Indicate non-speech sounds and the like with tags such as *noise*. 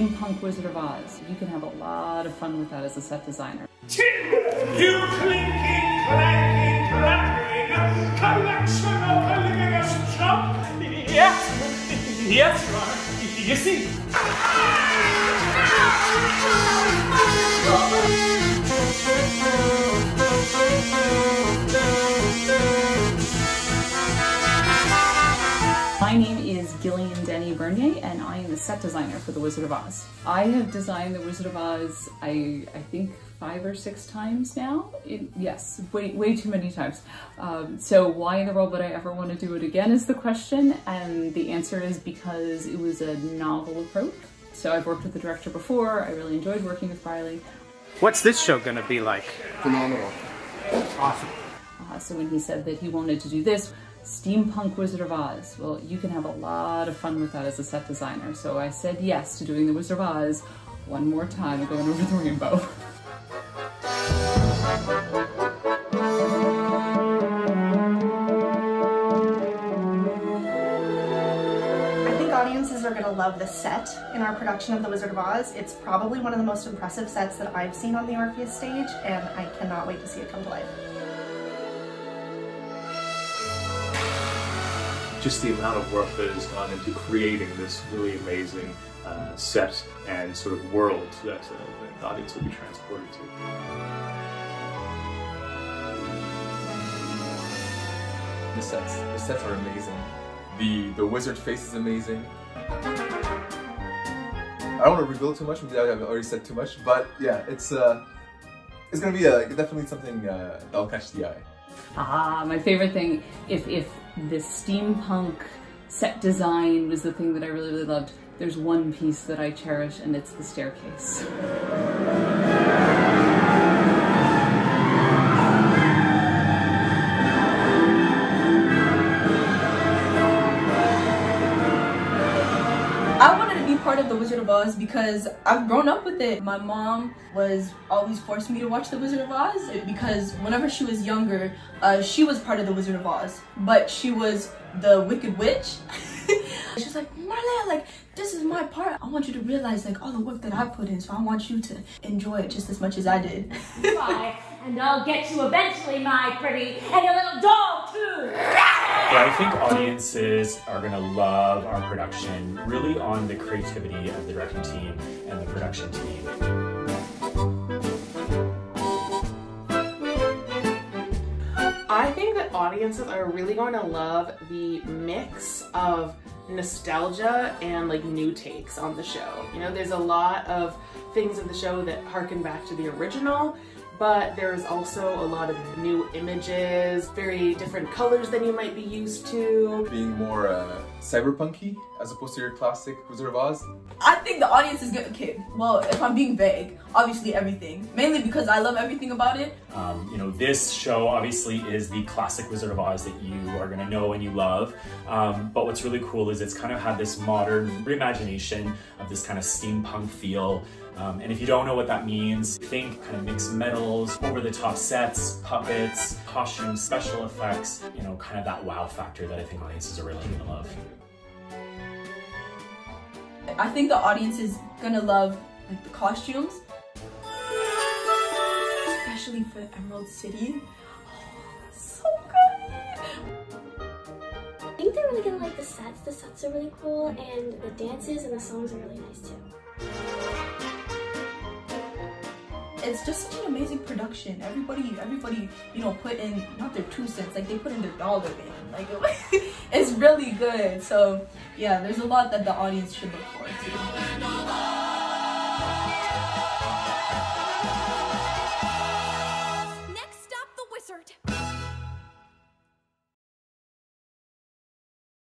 Steampunk Wizard of Oz. You can have a lot of fun with that as a set designer. You clinking, clanking, clattering collection of polygamous? Yes, yes, Honor. You see, My name is Gillian Denny Bernier, and I am the set designer for The Wizard of Oz. I have designed The Wizard of Oz, I, I think, five or six times now. It, yes, way, way too many times. Um, so why in the world would I ever want to do it again is the question, and the answer is because it was a novel approach. So I've worked with the director before, I really enjoyed working with Riley. What's this show gonna be like? Phenomenal. Awesome. Uh, so when he said that he wanted to do this, Steampunk Wizard of Oz, well, you can have a lot of fun with that as a set designer. So I said yes to doing the Wizard of Oz one more time, going over the rainbow. I think audiences are going to love the set in our production of The Wizard of Oz. It's probably one of the most impressive sets that I've seen on the Orpheus stage, and I cannot wait to see it come to life. Just the amount of work that has gone into creating this really amazing uh, set and sort of world that uh, the audience will be transported to. The sets. The sets are amazing. The the wizard face is amazing. I don't want to reveal too much because I've already said too much, but yeah, it's uh, it's gonna be uh, definitely something uh, that'll catch the eye. Ah, my favorite thing, if, if the steampunk set design was the thing that I really, really loved, there's one piece that I cherish and it's the staircase. The Wizard of Oz because I've grown up with it. My mom was always forcing me to watch The Wizard of Oz because whenever she was younger, uh, she was part of The Wizard of Oz, but she was the Wicked Witch. *laughs* she was like, Marlea, like, this is my part. I want you to realize, like, all the work that I put in, so I want you to enjoy it just as much as I did. And I'll get you eventually, my pretty, and your little doll, too. *laughs* But I think audiences are going to love our production really on the creativity of the directing team and the production team. I think that audiences are really going to love the mix of nostalgia and like new takes on the show. You know, there's a lot of things in the show that harken back to the original, but there's also a lot of new images, very different colors than you might be used to. Being more uh, cyberpunky as opposed to your classic Wizard of Oz. I think the audience is gonna, okay, well, if I'm being vague, obviously everything. Mainly because I love everything about it. Um, you know, this show obviously is the classic Wizard of Oz that you are going to know and you love. Um, but what's really cool is it's kind of had this modern reimagination of this kind of steampunk feel. Um, and if you don't know what that means, think kind of mixed metals, over the top sets, puppets, costumes, special effects, you know, kind of that wow factor that I think audiences are really going to love. I think the audience is gonna love like the costumes. Especially for Emerald City. Oh, so good! I think they're really gonna like the sets. The sets are really cool, and the dances and the songs are really nice too it's just such an amazing production. Everybody, everybody, you know, put in not their two cents, like they put in their dollar in. Like *laughs* it's really good. So yeah, there's a lot that the audience should look forward to.